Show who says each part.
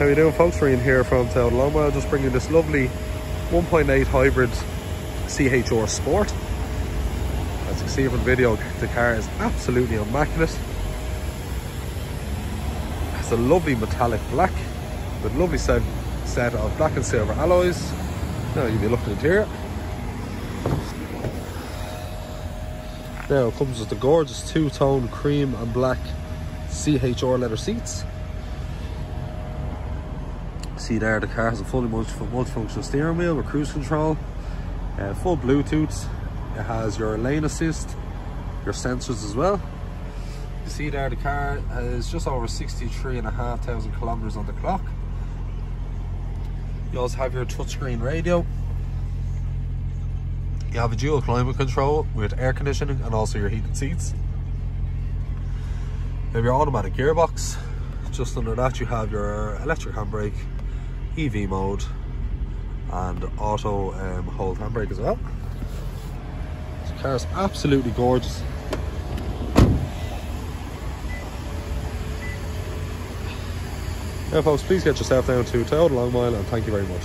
Speaker 1: How you doing folks? Ryan here from Toyota Long Mile. Just bringing this lovely 1.8 hybrid CHR Sport. As you see from the video, the car is absolutely immaculate. It's a lovely metallic black with lovely set, set of black and silver alloys. Now you'll be looking interior. Now it comes with the gorgeous two-tone cream and black CHR leather seats. See there, the car has a fully multifunctional steering wheel with cruise control, uh, full Bluetooth. It has your lane assist, your sensors as well. You see there, the car is just over 63,500 kilometers on the clock. You also have your touchscreen radio. You have a dual climate control with air conditioning and also your heated seats. You have your automatic gearbox. Just under that you have your electric handbrake, EV mode and auto um, hold handbrake as well. The car is absolutely gorgeous. Now folks, please get yourself down to Toyota Long Mile and thank you very much.